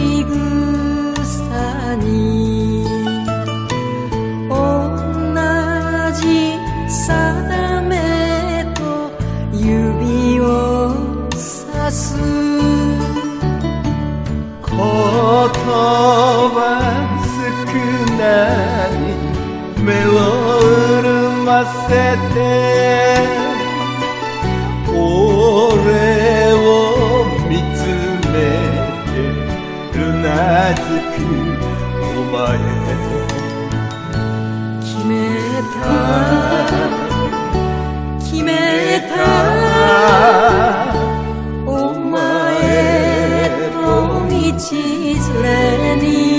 おに同じ定めと指をさす。言葉くない。目を潤ませて。と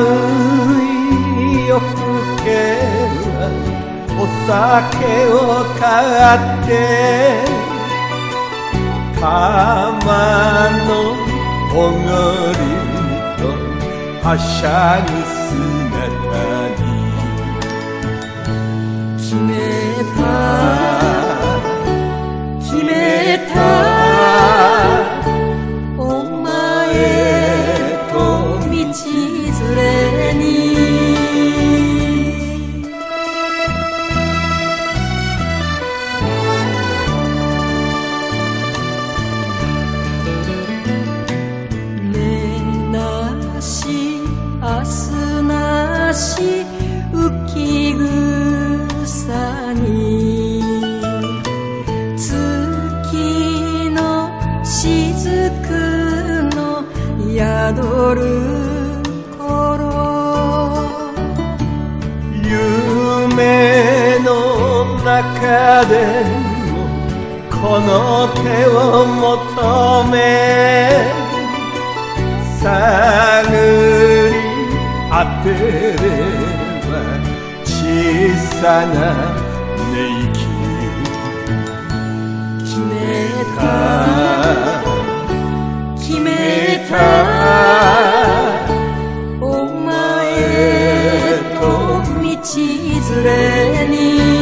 い夜更けはお酒を買って玉のおごりとはしゃぐ姿に。決めたし浮き草に。月の雫の宿る頃。夢の中でもこの手を求め探りてれば小さな寝息決めた。決めた。お前と道連れに。